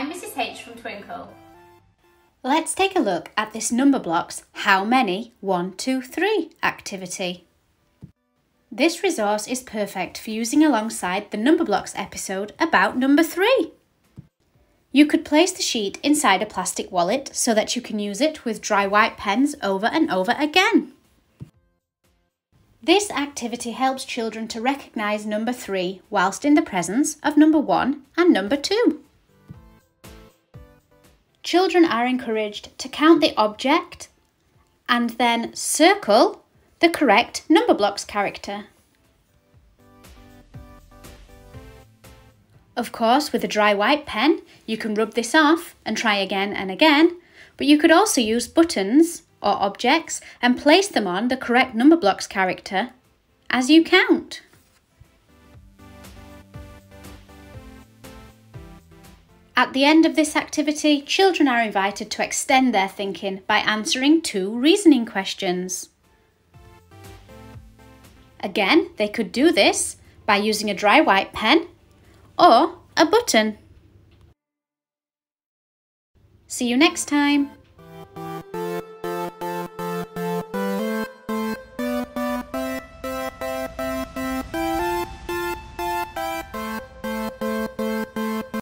Twinkl. Let's take a look at this Numberblocks How Many 1, 2, 3 activity. This resource is perfect for using alongside the Numberblocks episode about number 3. You could place the sheet inside a plastic wallet so that you can use it with dry white pens over and over again. This activity helps children to recognise number 3 whilst in the presence of number 1 and number 2. Children are encouraged to count the object and then circle the correct Numberblocks character. Of course, with a dry white pen, you can rub this off and try again and again, but you could also use buttons or objects and place them on the correct Numberblocks character as you count. At the end of this activity, children are invited to extend their thinking by answering two reasoning questions. Again, they could do this by using a dry white pen or a button. See you next time.